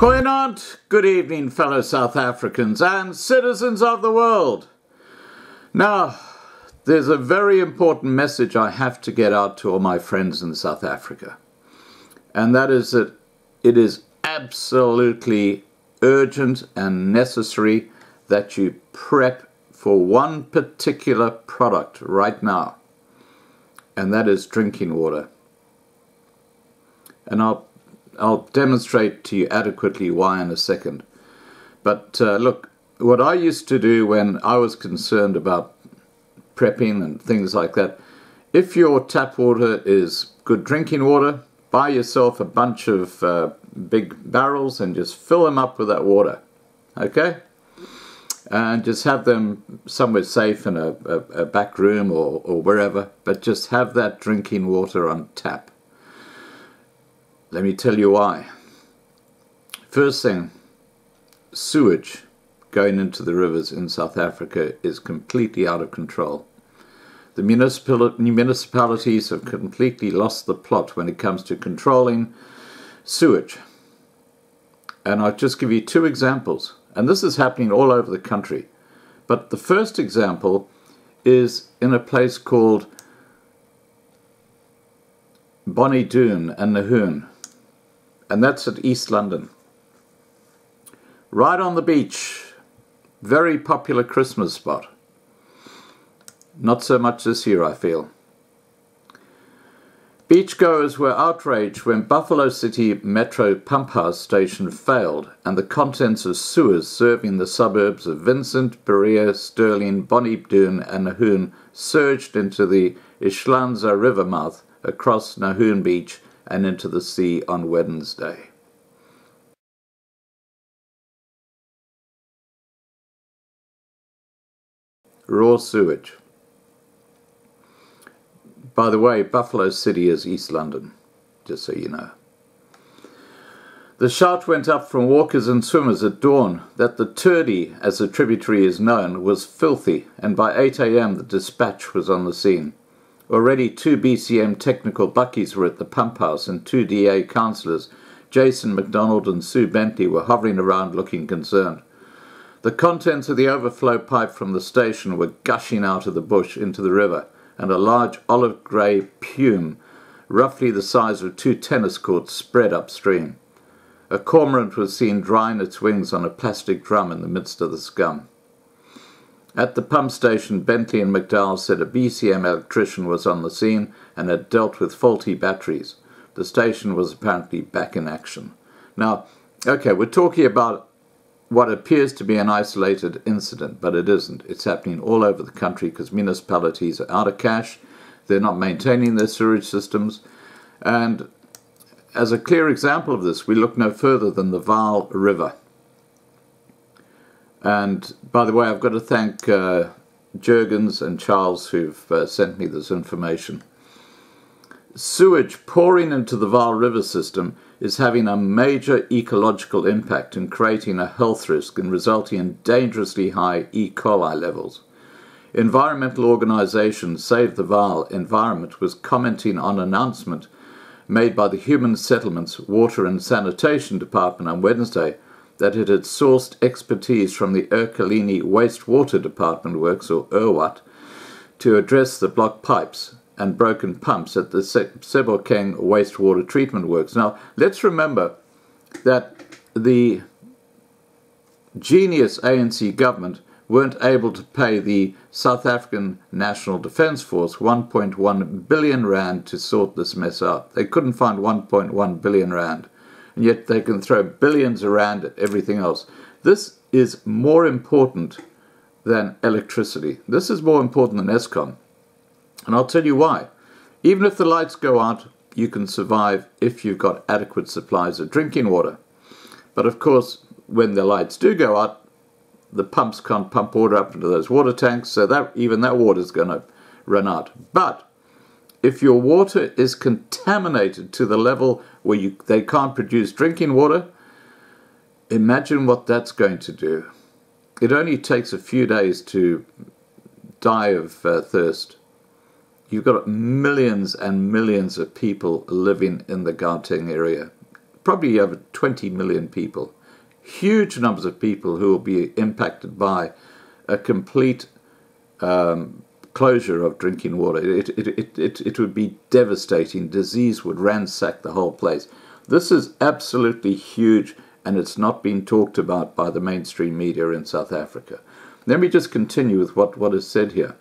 Good evening, fellow South Africans and citizens of the world. Now, there's a very important message I have to get out to all my friends in South Africa, and that is that it is absolutely urgent and necessary that you prep for one particular product right now, and that is drinking water. And I'll I'll demonstrate to you adequately why in a second. But uh, look, what I used to do when I was concerned about prepping and things like that, if your tap water is good drinking water, buy yourself a bunch of uh, big barrels and just fill them up with that water. Okay? And just have them somewhere safe in a, a, a back room or, or wherever, but just have that drinking water on tap. Let me tell you why. First thing, sewage going into the rivers in South Africa is completely out of control. The municipal, municipalities have completely lost the plot when it comes to controlling sewage. And I'll just give you two examples. And this is happening all over the country. But the first example is in a place called Bonnie Doon and Nahoon and that's at East London. Right on the beach, very popular Christmas spot. Not so much this year, I feel. Beachgoers were outraged when Buffalo City Metro Pump House station failed and the contents of sewers serving the suburbs of Vincent, Berea, Stirling, Bonnie Doon and Nahoon surged into the Ihlanza River mouth across Nahoon Beach and into the sea on Wednesday. Raw sewage. By the way, Buffalo City is East London, just so you know. The shout went up from walkers and swimmers at dawn that the Turdy, as the tributary is known, was filthy, and by 8 a.m. the dispatch was on the scene. Already two BCM technical buckies were at the pump house and two DA councillors, Jason MacDonald and Sue Bentley, were hovering around looking concerned. The contents of the overflow pipe from the station were gushing out of the bush into the river, and a large olive grey pume, roughly the size of two tennis courts, spread upstream. A cormorant was seen drying its wings on a plastic drum in the midst of the scum. At the pump station, Bentley and McDowell said a BCM electrician was on the scene and had dealt with faulty batteries. The station was apparently back in action. Now, okay, we're talking about what appears to be an isolated incident, but it isn't. It's happening all over the country because municipalities are out of cash, they're not maintaining their sewage systems, and as a clear example of this, we look no further than the Vaal River. And by the way, I've got to thank uh, Jurgens and Charles who've uh, sent me this information. Sewage pouring into the Vaal River system is having a major ecological impact and creating a health risk and resulting in dangerously high E. coli levels. Environmental organisation Save the Vaal Environment was commenting on an announcement made by the Human Settlements Water and Sanitation Department on Wednesday that it had sourced expertise from the Ekurhuleni Wastewater Department Works, or ERWAT, to address the blocked pipes and broken pumps at the Sebokeng Wastewater Treatment Works. Now, let's remember that the genius ANC government weren't able to pay the South African National Defence Force 1.1 billion rand to sort this mess out. They couldn't find 1.1 billion rand and yet they can throw billions around at everything else. This is more important than electricity. This is more important than Eskom. And I'll tell you why. Even if the lights go out, you can survive if you've got adequate supplies of drinking water. But of course, when the lights do go out, the pumps can't pump water up into those water tanks, so that even that water is going to run out. But if your water is contaminated to the level where you, they can't produce drinking water, imagine what that's going to do. It only takes a few days to die of uh, thirst. You've got millions and millions of people living in the Gauteng area. probably over 20 million people. Huge numbers of people who will be impacted by a complete um, closure of drinking water. It, it, it, it, it would be devastating. Disease would ransack the whole place. This is absolutely huge, and it's not being talked about by the mainstream media in South Africa. Let me just continue with what, what is said here.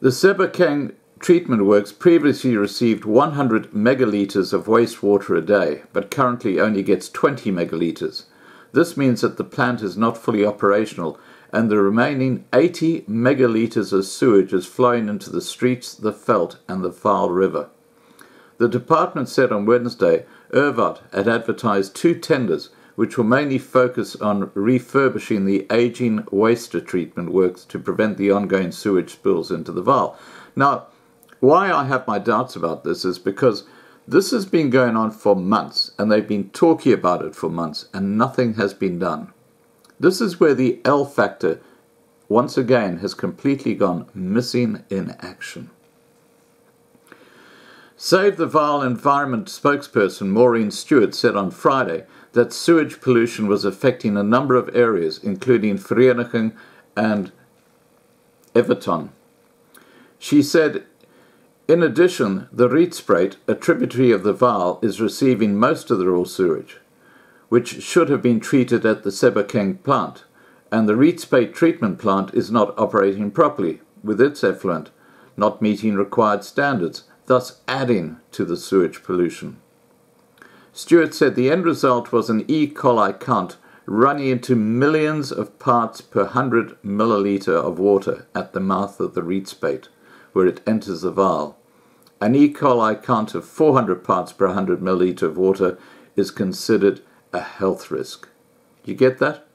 The Sebokeng treatment works previously received 100 megalitres of wastewater a day, but currently only gets 20 megalitres. This means that the plant is not fully operational, and the remaining 80 megalitres of sewage is flowing into the streets, the Veld, and the Vaal River. The department said on Wednesday ERWAT had advertised two tenders which will mainly focus on refurbishing the aging waster treatment works to prevent the ongoing sewage spills into the Vaal. Now, why I have my doubts about this is because this has been going on for months and they've been talking about it for months and nothing has been done. This is where the L factor once again has completely gone missing in action. Save the Vaal Environment spokesperson Maureen Stewart said on Friday that sewage pollution was affecting a number of areas, including Vereeniging and Evaton. She said, in addition, the Rietspruit, a tributary of the Vaal, is receiving most of the raw sewage, which should have been treated at the Sebokeng plant, and the Rietspruit treatment plant is not operating properly, with its effluent not meeting required standards, thus adding to the sewage pollution. Stewart said the end result was an E. coli count running into millions of parts per 100 milliliter of water at the mouth of the Rietspruit, where it enters the Vaal. An E. coli count of 400 parts per 100 milliliter of water is considered a health risk. You get that?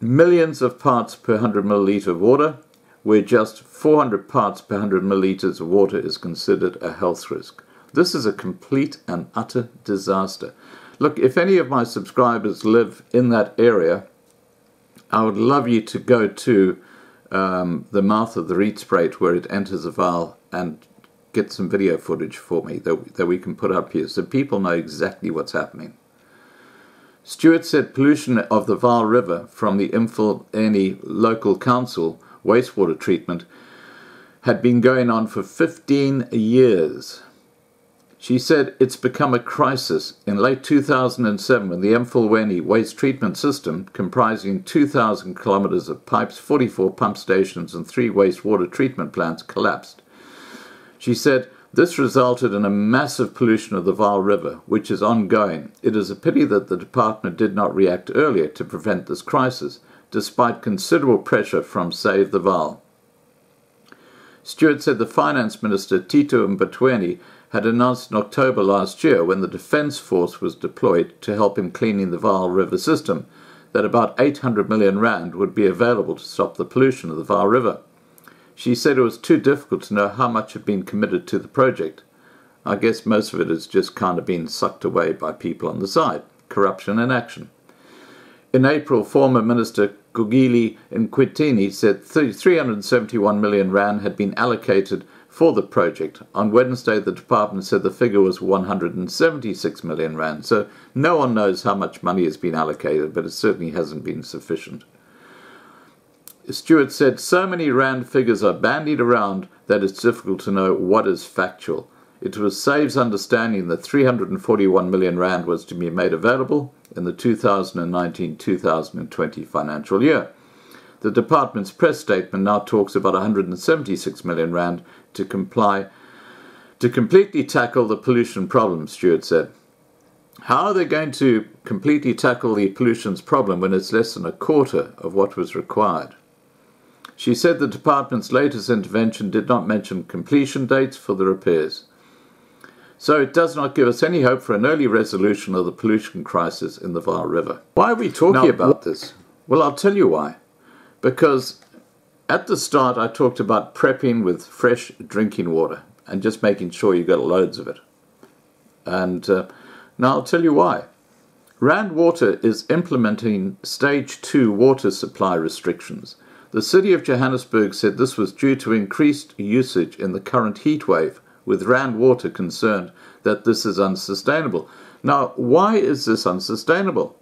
Millions of parts per 100 milliliter of water, where just 400 parts per 100 milliliters of water is considered a health risk. This is a complete and utter disaster. Look, if any of my subscribers live in that area, I would love you to go to um, the mouth of the Rietspruit where it enters the Vaal and get some video footage for me that, that we can put up here so people know exactly what's happening. Stewart said pollution of the Vaal River from the Emfuleni local council wastewater treatment had been going on for 15 years. She said it's become a crisis in late 2007 when the Emfuleni waste treatment system, comprising 2,000 kilometers of pipes, 44 pump stations, and three wastewater treatment plants, collapsed. She said, this resulted in a massive pollution of the Vaal River, which is ongoing. It is a pity that the department did not react earlier to prevent this crisis, despite considerable pressure from Save the Vaal. Stewart said the Finance Minister, Tito Mboweni, had announced in October last year when the Defence Force was deployed to help in cleaning the Vaal River system that about 800 million rand would be available to stop the pollution of the Vaal River. She said it was too difficult to know how much had been committed to the project. I guess most of it has just kind of been sucked away by people on the side. Corruption in action. In April, former Minister Gugile Nkwinti said 371 million rand had been allocated for the project. On Wednesday, the department said the figure was 176 million rand. So no one knows how much money has been allocated, but it certainly hasn't been sufficient. Stewart said so many rand figures are bandied around that it's difficult to know what is factual. It was SAVE's understanding that 341 million rand was to be made available in the 2019-2020 financial year. The department's press statement now talks about 176 million rand to comply to completely tackle the pollution problem, Stewart said. How are they going to completely tackle the pollution problem when it's less than a quarter of what was required? She said the department's latest intervention did not mention completion dates for the repairs. So it does not give us any hope for an early resolution of the pollution crisis in the Vaal River. Why are we talking now, about this? Well, I'll tell you why because at the start I talked about prepping with fresh drinking water and just making sure you got loads of it. And uh, now I'll tell you why. Rand Water is implementing stage two water supply restrictions. The city of Johannesburg said this was due to increased usage in the current heat wave, with Rand Water concerned that this is unsustainable. Now, why is this unsustainable?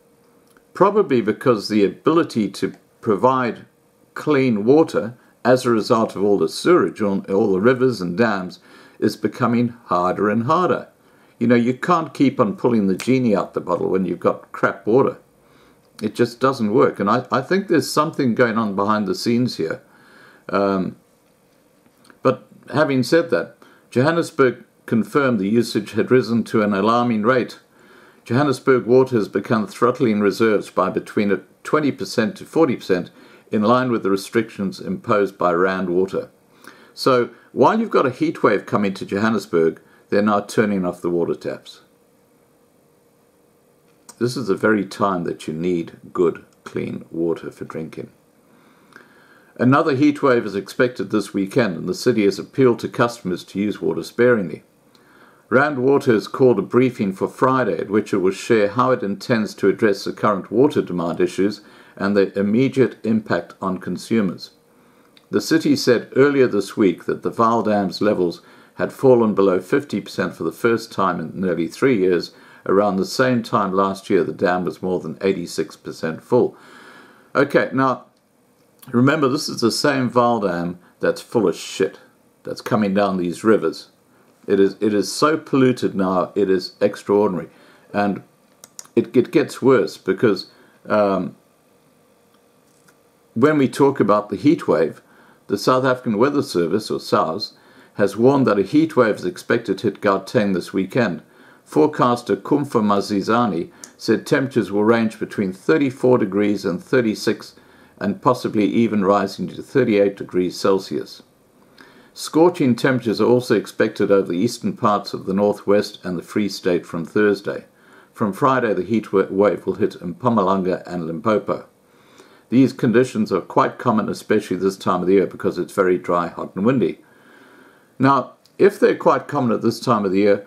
Probably because the ability to provide clean water as a result of all the sewage on all the rivers and dams is becoming harder and harder. You know, you can't keep on pulling the genie out the bottle when you've got crap water. It just doesn't work. And I, I think there's something going on behind the scenes here. Um, but having said that, Johannesburg confirmed the usage had risen to an alarming rate. Johannesburg Water has begun throttling reserves by between 20% to 40% in line with the restrictions imposed by Rand Water. So while you've got a heat wave coming to Johannesburg, they're now turning off the water taps. This is the very time that you need good, clean water for drinking. Another heat wave is expected this weekend, and the city has appealed to customers to use water sparingly. Rand Water has called a briefing for Friday at which it will share how it intends to address the current water demand issues and the immediate impact on consumers. The city said earlier this week that the Vaal Dam's levels had fallen below 50% for the first time in nearly three years. Around the same time last year, the dam was more than 86% full. Okay, now remember, this is the same Vaal Dam that's full of shit that's coming down these rivers. It is, it is so polluted now, it is extraordinary. And it, it gets worse because um, when we talk about the heat wave, the South African Weather Service, or SAWS, has warned that a heat wave is expected to hit Gauteng this weekend. Forecaster Kumfa Mazizani said temperatures will range between 34 degrees and 36 and possibly even rising to 38 degrees Celsius. Scorching temperatures are also expected over the eastern parts of the northwest and the Free State from Thursday. From Friday, the heat wave will hit Mpumalanga and Limpopo. These conditions are quite common, especially this time of the year, because it's very dry, hot, and windy. Now, if they're quite common at this time of the year,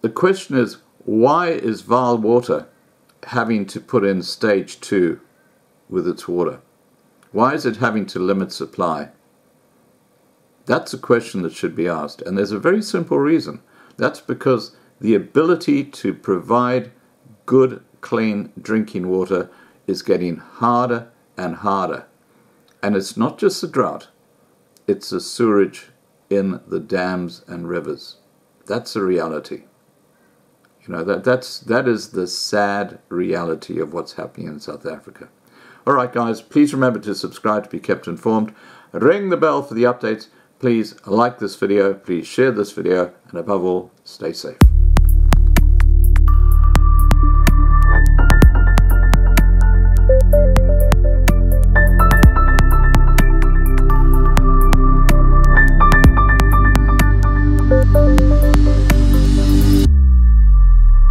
the question is why is Vaal Water having to put in stage two with its water? Why is it having to limit supply? That's a question that should be asked. And there's a very simple reason. That's because the ability to provide good, clean drinking water is getting harder and harder. And it's not just the drought, it's the sewerage in the dams and rivers. That's a reality. You know, that, that's, that is the sad reality of what's happening in South Africa. All right, guys, please remember to subscribe to be kept informed. Ring the bell for the updates. Please like this video. Please share this video. And above all, stay safe.